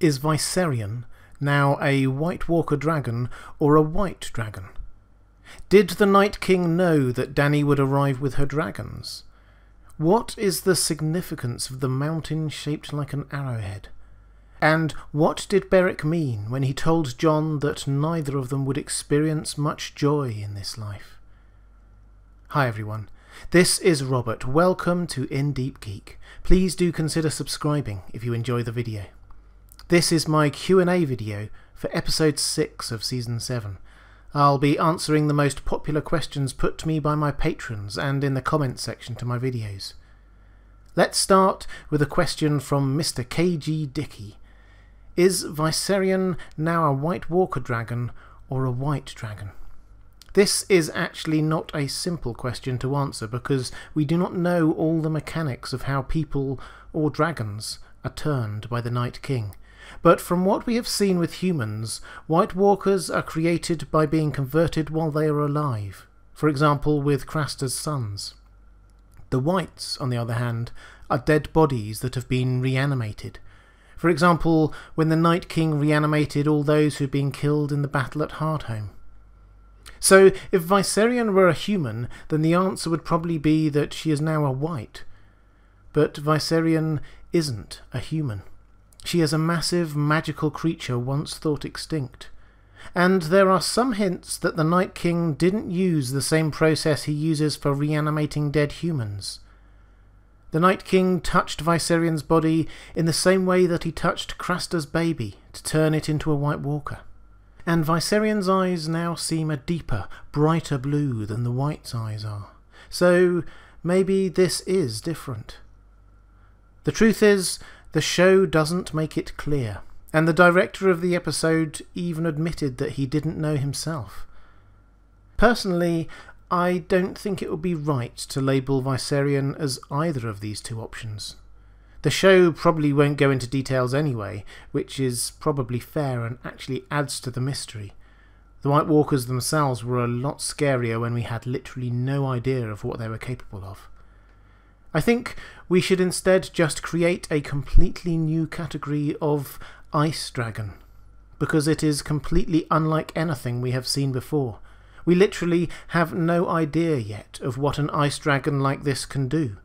Is Viserion now a White Walker dragon or a wight dragon? Did the Night King know that Dany would arrive with her dragons? What is the significance of the mountain shaped like an arrowhead? And what did Beric mean when he told Jon that neither of them would experience much joy in this life? Hi everyone, this is Robert. Welcome to In Deep Geek. Please do consider subscribing if you enjoy the video. This is my Q&A video for episode 6 of season 7. I'll be answering the most popular questions put to me by my patrons and in the comments section to my videos. Let's start with a question from Mr. KG Dickey. Is Viserion now a White Walker dragon or a wight dragon? This is actually not a simple question to answer because we do not know all the mechanics of how people or dragons are turned by the Night King. But from what we have seen with humans, White Walkers are created by being converted while they are alive, for example with Craster's sons. The Wights, on the other hand, are dead bodies that have been reanimated. For example, when the Night King reanimated all those who had been killed in the battle at Hardhome. So, if Viserion were a human, then the answer would probably be that she is now a wight. But Viserion isn't a human. She is a massive magical creature once thought extinct. And there are some hints that the Night King didn't use the same process he uses for reanimating dead humans. The Night King touched Viserion's body in the same way that he touched Craster's baby to turn it into a White Walker. And Viserion's eyes now seem a deeper, brighter blue than the Wight's eyes are. So maybe this is different. The truth is, the show doesn't make it clear, and the director of the episode even admitted that he didn't know himself. Personally, I don't think it would be right to label Viserion as either of these two options. The show probably won't go into details anyway, which is probably fair and actually adds to the mystery. The White Walkers themselves were a lot scarier when we had literally no idea of what they were capable of. I think we should instead just create a completely new category of Ice Dragon, because it is completely unlike anything we have seen before. We literally have no idea yet of what an Ice Dragon like this can do,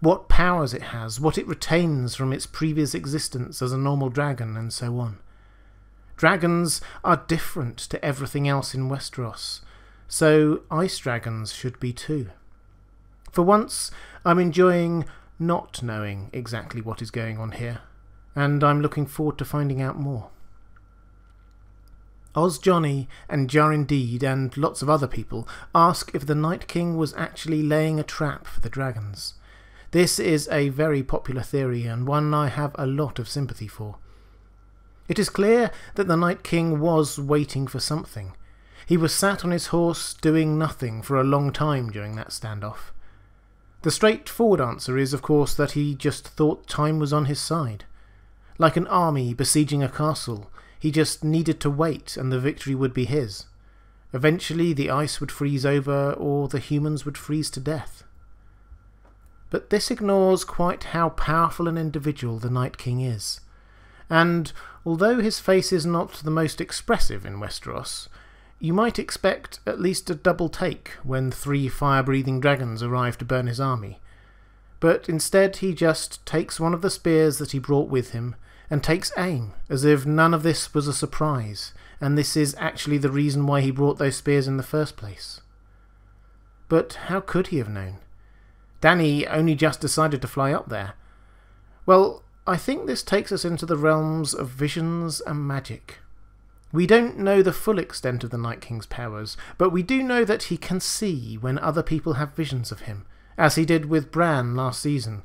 what powers it has, what it retains from its previous existence as a normal dragon, and so on. Dragons are different to everything else in Westeros, so Ice Dragons should be too. For once, I'm enjoying not knowing exactly what is going on here, and I'm looking forward to finding out more. Oz Johnny and Jarindeed and lots of other people ask if the Night King was actually laying a trap for the dragons. This is a very popular theory and one I have a lot of sympathy for. It is clear that the Night King was waiting for something. He was sat on his horse doing nothing for a long time during that standoff. The straightforward answer is, of course, that he just thought time was on his side. Like an army besieging a castle, he just needed to wait and the victory would be his. Eventually the ice would freeze over or the humans would freeze to death. But this ignores quite how powerful an individual the Night King is. And although his face is not the most expressive in Westeros, you might expect at least a double take when three fire-breathing dragons arrive to burn his army. But instead he just takes one of the spears that he brought with him and takes aim, as if none of this was a surprise, and this is actually the reason why he brought those spears in the first place. But how could he have known? Dany only just decided to fly up there. Well, I think this takes us into the realms of visions and magic. We don't know the full extent of the Night King's powers, but we do know that he can see when other people have visions of him, as he did with Bran last season,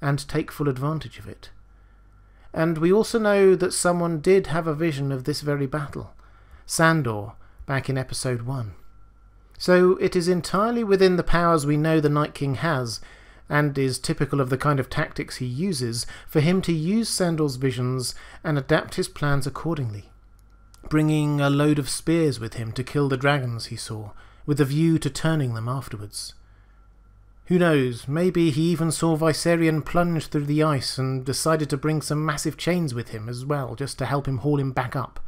and take full advantage of it. And we also know that someone did have a vision of this very battle, Sandor, back in episode 1. So it is entirely within the powers we know the Night King has, and is typical of the kind of tactics he uses, for him to use Sandor's visions and adapt his plans accordingly bringing a load of spears with him to kill the dragons he saw, with a view to turning them afterwards. Who knows, maybe he even saw Viserion plunge through the ice and decided to bring some massive chains with him as well, just to help him haul him back up.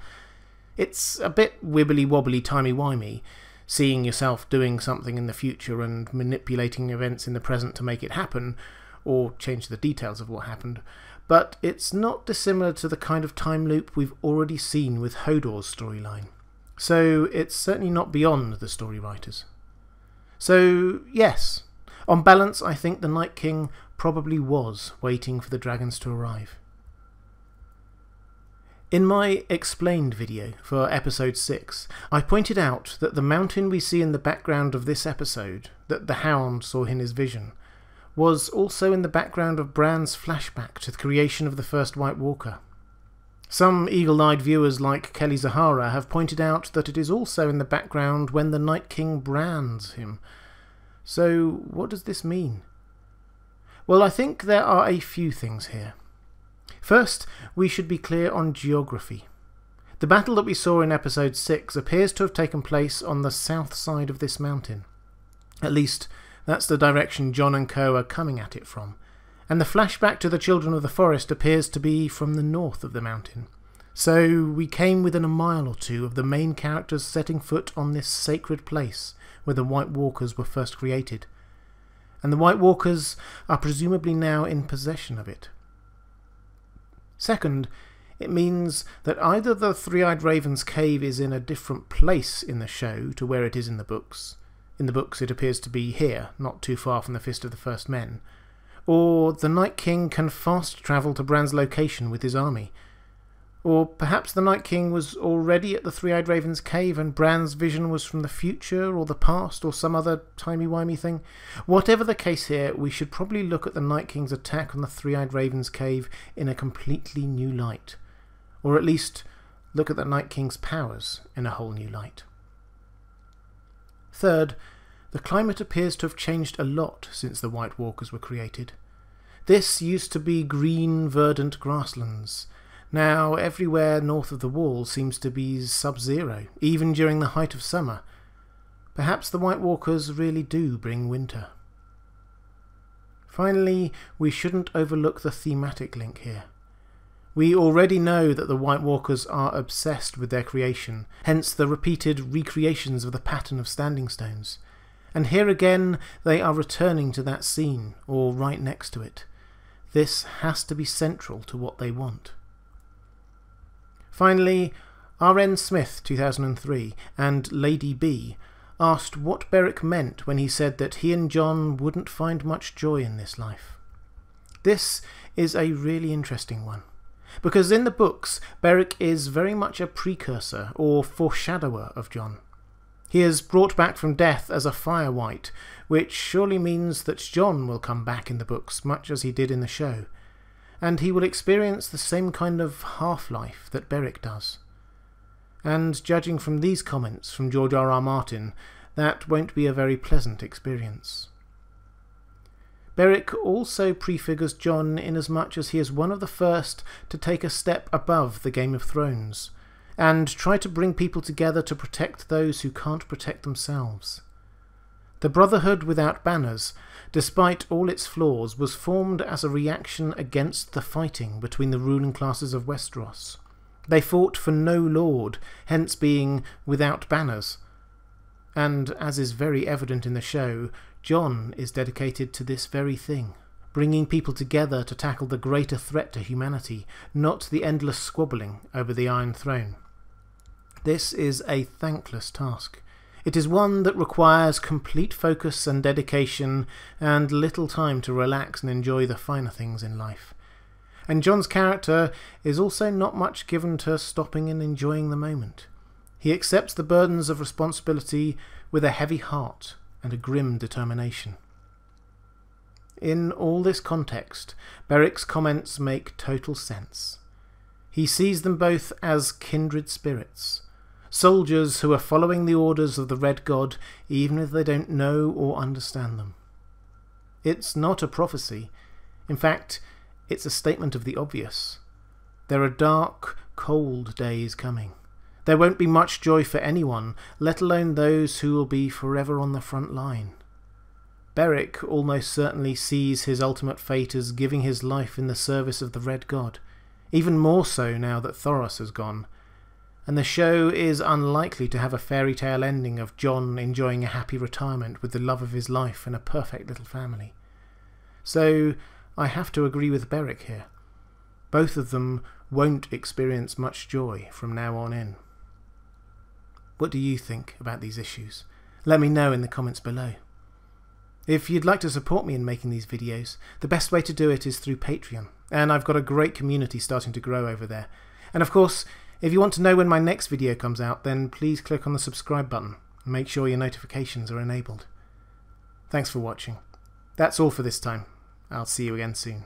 It's a bit wibbly wobbly, timey wimey, seeing yourself doing something in the future and manipulating events in the present to make it happen, or change the details of what happened, but it's not dissimilar to the kind of time loop we've already seen with Hodor's storyline. So it's certainly not beyond the story writers. So, yes, on balance, I think the Night King probably was waiting for the dragons to arrive. In my explained video for episode 6, I pointed out that the mountain we see in the background of this episode, that the Hound saw in his vision, was also in the background of Bran's flashback to the creation of the first White Walker. Some eagle eyed viewers like Kelly Zahara have pointed out that it is also in the background when the Night King brands him. So, what does this mean? Well, I think there are a few things here. First, we should be clear on geography. The battle that we saw in episode 6 appears to have taken place on the south side of this mountain. At least, that's the direction Jon and Co are coming at it from. And the flashback to the Children of the Forest appears to be from the north of the mountain. So we came within a mile or two of the main characters setting foot on this sacred place where the White Walkers were first created. And the White Walkers are presumably now in possession of it. Second, it means that either the Three Eyed Raven's cave is in a different place in the show to where it is in the books. In the books, it appears to be here, not too far from the Fist of the First Men. Or the Night King can fast travel to Bran's location with his army, or perhaps the Night King was already at the Three Eyed Raven's cave and Bran's vision was from the future or the past or some other timey-wimey thing. Whatever the case here, we should probably look at the Night King's attack on the Three Eyed Raven's cave in a completely new light. Or at least look at the Night King's powers in a whole new light. Third, the climate appears to have changed a lot since the White Walkers were created. This used to be green, verdant grasslands now, everywhere north of the wall seems to be sub zero, even during the height of summer. Perhaps the White Walkers really do bring winter. Finally, we shouldn't overlook the thematic link here. We already know that the White Walkers are obsessed with their creation, hence the repeated recreations of the pattern of standing stones. And here again they are returning to that scene, or right next to it. This has to be central to what they want. Finally, R.N. Smith, 2003, and Lady B asked what Beric meant when he said that he and Jon wouldn't find much joy in this life. This is a really interesting one. Because in the books, Beric is very much a precursor or foreshadower of Jon. He is brought back from death as a fire wight, which surely means that Jon will come back in the books much as he did in the show and he will experience the same kind of half-life that Beric does. And judging from these comments from George R. R. Martin, that won't be a very pleasant experience. Beric also prefigures Jon inasmuch as he is one of the first to take a step above the Game of Thrones, and try to bring people together to protect those who can't protect themselves. The Brotherhood without banners despite all its flaws, was formed as a reaction against the fighting between the ruling classes of Westeros. They fought for no lord, hence being without banners. And, as is very evident in the show, Jon is dedicated to this very thing, bringing people together to tackle the greater threat to humanity, not the endless squabbling over the Iron Throne. This is a thankless task. It is one that requires complete focus and dedication and little time to relax and enjoy the finer things in life. And Jon's character is also not much given to stopping and enjoying the moment. He accepts the burdens of responsibility with a heavy heart and a grim determination. In all this context, Beric's comments make total sense. He sees them both as kindred spirits, soldiers who are following the orders of the Red God even if they don't know or understand them. It's not a prophecy. In fact, it's a statement of the obvious. There are dark, cold days coming. There won't be much joy for anyone, let alone those who will be forever on the front line. Beric almost certainly sees his ultimate fate as giving his life in the service of the Red God, even more so now that Thoros has gone. And the show is unlikely to have a fairy tale ending of Jon enjoying a happy retirement with the love of his life and a perfect little family. So I have to agree with Beric here. Both of them won't experience much joy from now on in. What do you think about these issues? Let me know in the comments below. If you'd like to support me in making these videos, the best way to do it is through Patreon, and I've got a great community starting to grow over there. And of course, if you want to know when my next video comes out, then please click on the subscribe button and make sure your notifications are enabled. Thanks for watching. That's all for this time. I'll see you again soon.